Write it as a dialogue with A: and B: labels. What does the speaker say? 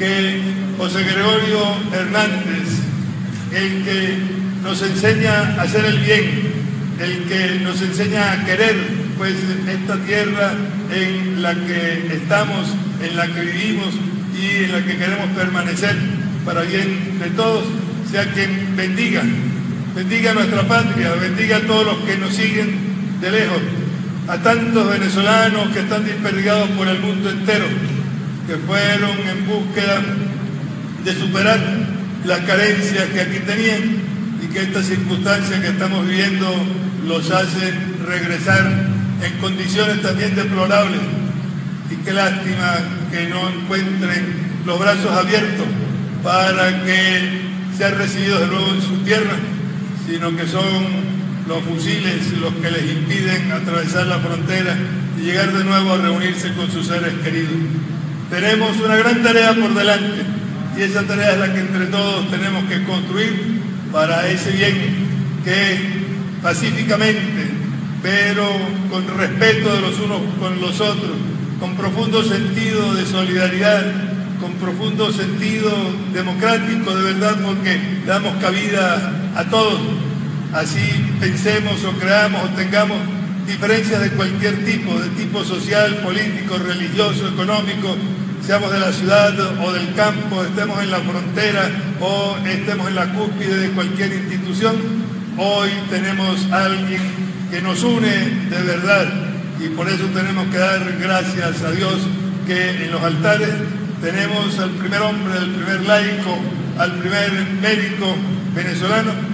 A: que José Gregorio Hernández, el que nos enseña a hacer el bien, el que nos enseña a querer pues esta tierra en la que estamos, en la que vivimos y en la que queremos permanecer para bien de todos, sea quien bendiga, bendiga nuestra patria, bendiga a todos los que nos siguen de lejos, a tantos venezolanos que están desperdigados por el mundo entero, que fueron en búsqueda de superar las carencias que aquí tenían y que esta circunstancia que estamos viviendo los hace regresar en condiciones también deplorables. Y qué lástima que no encuentren los brazos abiertos para que sean recibidos de nuevo en su tierra, sino que son los fusiles los que les impiden atravesar la frontera y llegar de nuevo a reunirse con sus seres queridos. Tenemos una gran tarea por delante y esa tarea es la que entre todos tenemos que construir para ese bien que pacíficamente, pero con respeto de los unos con los otros, con profundo sentido de solidaridad, con profundo sentido democrático de verdad, porque damos cabida a todos. Así pensemos o creamos o tengamos diferencias de cualquier tipo, de tipo social, político, religioso, económico, seamos de la ciudad o del campo, estemos en la frontera o estemos en la cúspide de cualquier institución, hoy tenemos a alguien que nos une de verdad y por eso tenemos que dar gracias a Dios que en los altares tenemos al primer hombre, al primer laico, al primer médico venezolano